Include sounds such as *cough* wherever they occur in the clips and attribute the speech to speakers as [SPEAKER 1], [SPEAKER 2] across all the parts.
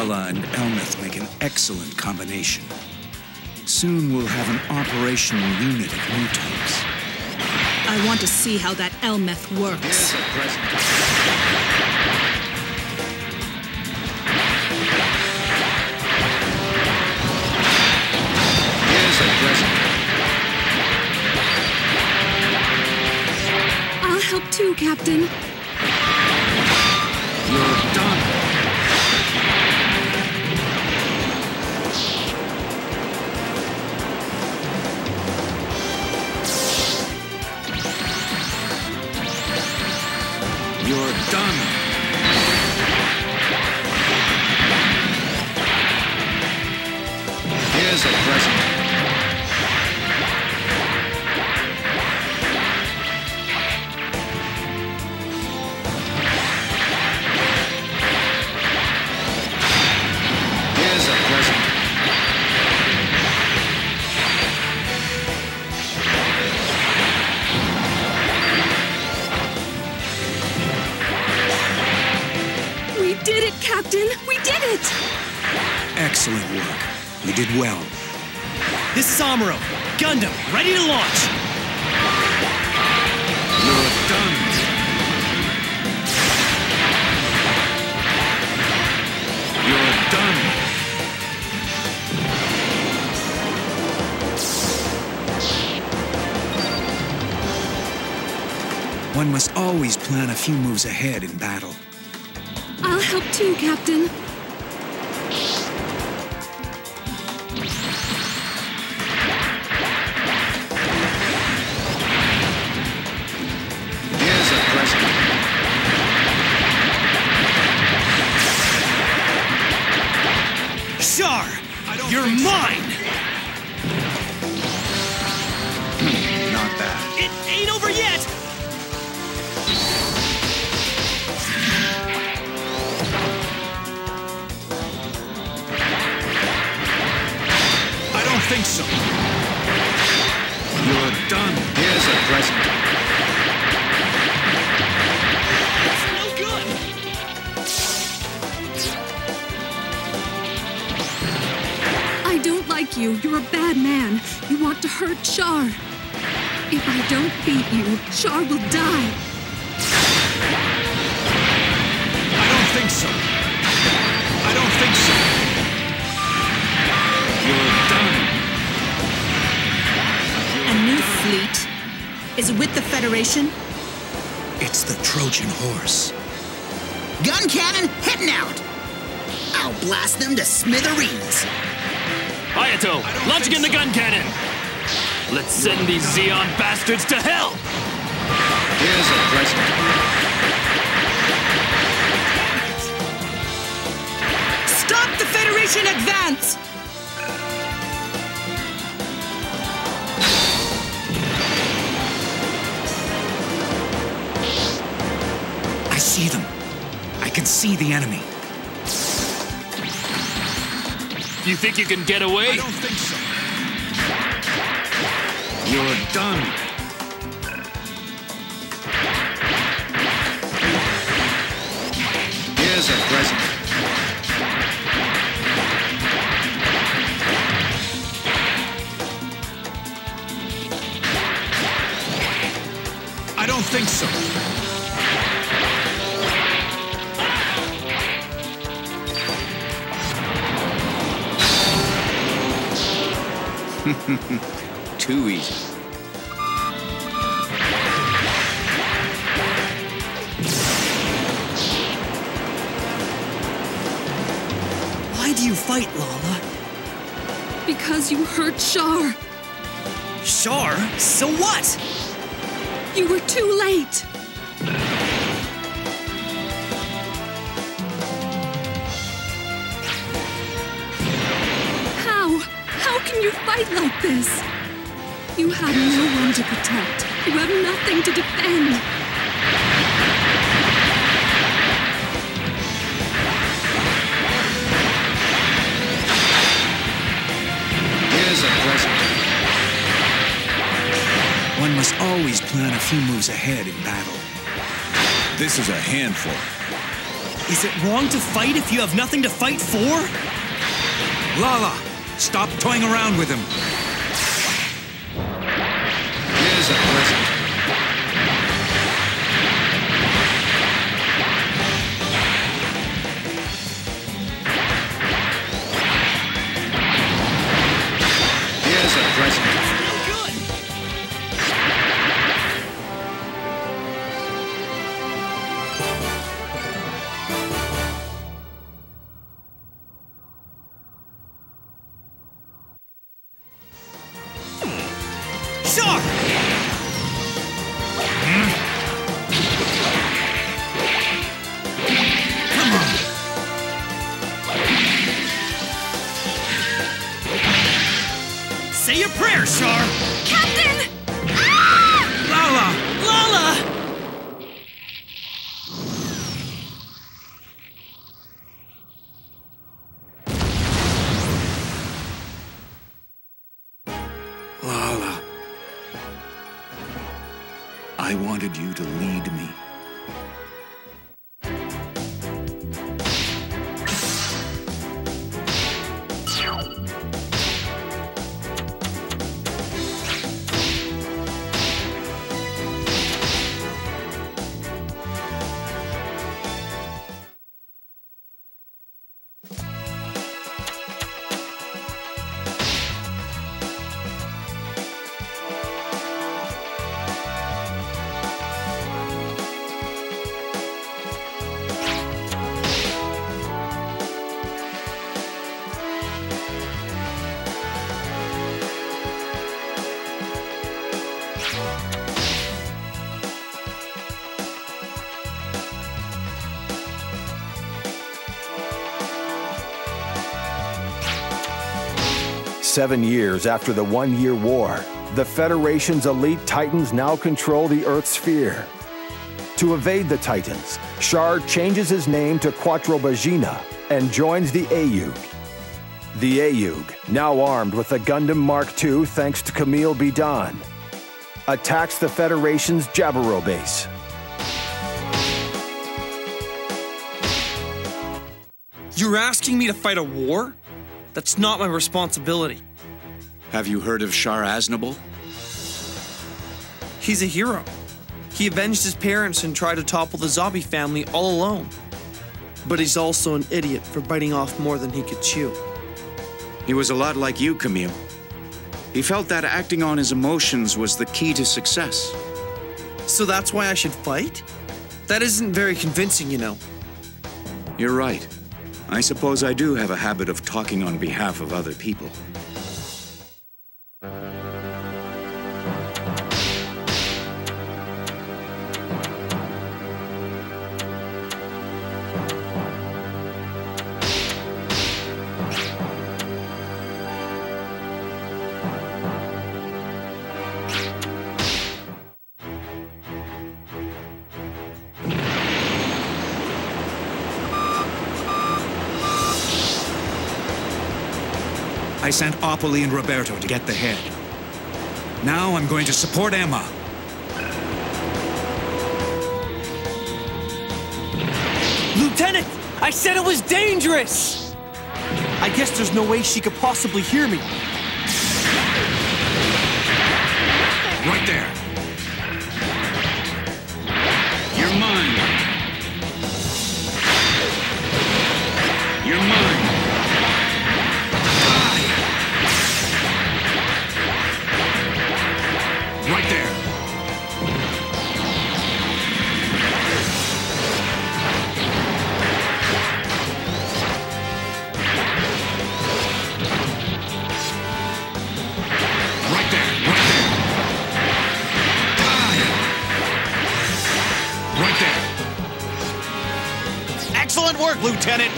[SPEAKER 1] Lala and Elmeth make an excellent combination. Soon we'll have an operational unit of mutants.
[SPEAKER 2] I want to see how that Elmeth works. Captain! We did it!
[SPEAKER 1] Excellent work. You did well.
[SPEAKER 3] This is Amuro. Gundam, ready to launch.
[SPEAKER 1] You're done. You're done. One must always plan a few moves ahead in battle.
[SPEAKER 2] Help too, Captain.
[SPEAKER 1] Done. Here's a present.
[SPEAKER 3] It's no good.
[SPEAKER 2] I don't like you. You're a bad man. You want to hurt Char. If I don't beat you, Char will die. Is it with the Federation?
[SPEAKER 1] It's the Trojan horse.
[SPEAKER 4] Gun cannon heading out. I'll blast them to smithereens.
[SPEAKER 3] Hayato, launching in the gun cannon. Let's send these Zeon bastards to hell.
[SPEAKER 1] Here's a present.
[SPEAKER 2] Stop the Federation advance!
[SPEAKER 1] I can see the enemy.
[SPEAKER 3] You think you can get away?
[SPEAKER 1] don't think so. You're done. Here's a present. I don't think so. *laughs* Too easy.
[SPEAKER 3] Why do you fight, Lala?
[SPEAKER 2] Because you hurt Char.
[SPEAKER 3] Char? So what?
[SPEAKER 2] You were too late. Can you fight like this? You have no one to protect. You have nothing to defend.
[SPEAKER 1] Here's a present. One must always plan a few moves ahead in battle.
[SPEAKER 5] This is a handful. Is it wrong to fight if you have nothing to fight for?
[SPEAKER 1] Lala, stop toying around with him. Here's a present.
[SPEAKER 5] Char!
[SPEAKER 1] Come on.
[SPEAKER 5] Say your prayer, Char!
[SPEAKER 2] Captain!
[SPEAKER 1] Lala!
[SPEAKER 5] Ah!
[SPEAKER 1] Lala! I wanted you to lead me.
[SPEAKER 6] Seven years after the One Year War, the Federation's elite Titans now control the Earth's sphere. To evade the Titans, Char changes his name to Quattro Bajeena and joins the AEUG. The AEUG, now armed with the Gundam Mark II thanks to Camille Bidan, attacks the Federation's Jaburo base.
[SPEAKER 5] You're asking me to fight a war? That's not my responsibility.
[SPEAKER 1] Have you heard of Char Aznable?
[SPEAKER 5] He's a hero. He avenged his parents and tried to topple the Zabi family all alone. But he's also an idiot for biting off more than he could chew.
[SPEAKER 1] He was a lot like you, Camille. He felt that acting on his emotions was the key to success.
[SPEAKER 5] So that's why I should fight? That isn't very convincing, you know.
[SPEAKER 1] You're right. I suppose I do have a habit of talking on behalf of other people. I sent Apolly and Roberto to get the head. Now I'm going to support Emma.
[SPEAKER 5] Lieutenant! I said it was dangerous! I guess there's no way she could possibly hear me.
[SPEAKER 1] Right there.
[SPEAKER 7] Lieutenant.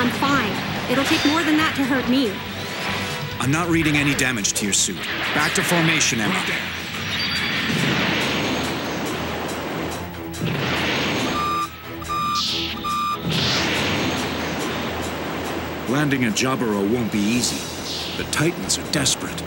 [SPEAKER 2] I'm fine. It'll take more than that to hurt me.
[SPEAKER 1] I'm not reading any damage to your suit. Back to formation, Emma. Landing at Jaburo won't be easy. The Titans are desperate.